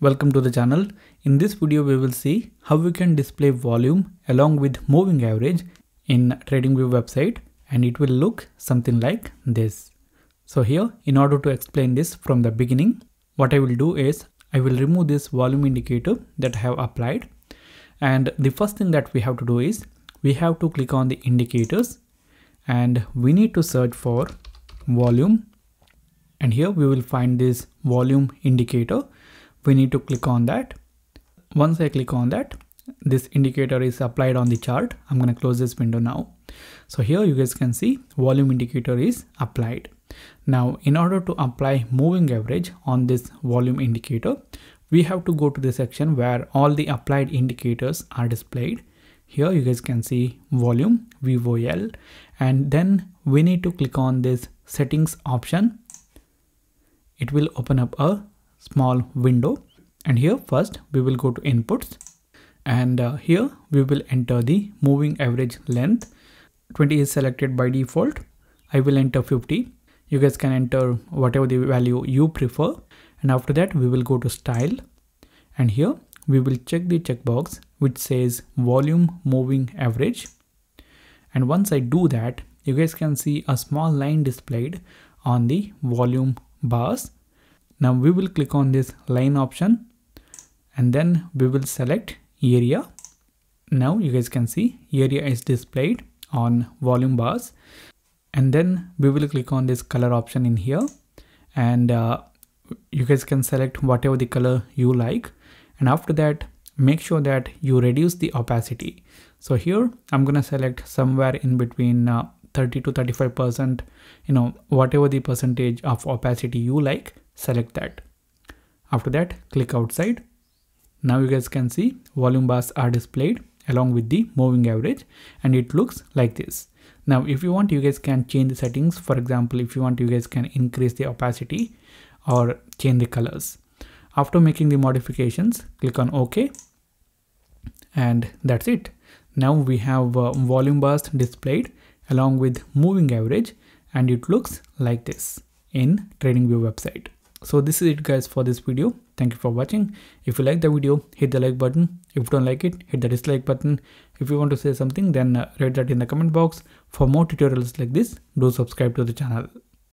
Welcome to the channel. In this video we will see how we can display volume along with moving average in TradingView website and it will look something like this. So here in order to explain this from the beginning what I will do is I will remove this volume indicator that I have applied and the first thing that we have to do is we have to click on the indicators and we need to search for volume and here we will find this volume indicator we need to click on that. Once i click on that this indicator is applied on the chart. I'm going to close this window now. So here you guys can see volume indicator is applied. Now in order to apply moving average on this volume indicator we have to go to the section where all the applied indicators are displayed. Here you guys can see volume VOL and then we need to click on this settings option. It will open up a small window. And here first we will go to inputs. And uh, here we will enter the moving average length. 20 is selected by default. I will enter 50 you guys can enter whatever the value you prefer. And after that we will go to style. And here we will check the checkbox which says volume moving average. And once I do that you guys can see a small line displayed on the volume bars now we will click on this line option and then we will select area. Now you guys can see area is displayed on volume bars. And then we will click on this color option in here. And uh, you guys can select whatever the color you like. And after that make sure that you reduce the opacity. So here i'm gonna select somewhere in between uh, 30 to 35 percent you know whatever the percentage of opacity you like select that. After that click outside. Now you guys can see volume bars are displayed along with the moving average and it looks like this. Now if you want you guys can change the settings. For example if you want you guys can increase the opacity or change the colors. After making the modifications click on ok and that's it. Now we have uh, volume bars displayed along with moving average and it looks like this in TradingView website. So this is it guys for this video. Thank you for watching. If you like the video, hit the like button. If you don't like it, hit the dislike button. If you want to say something, then uh, write that in the comment box. For more tutorials like this, do subscribe to the channel.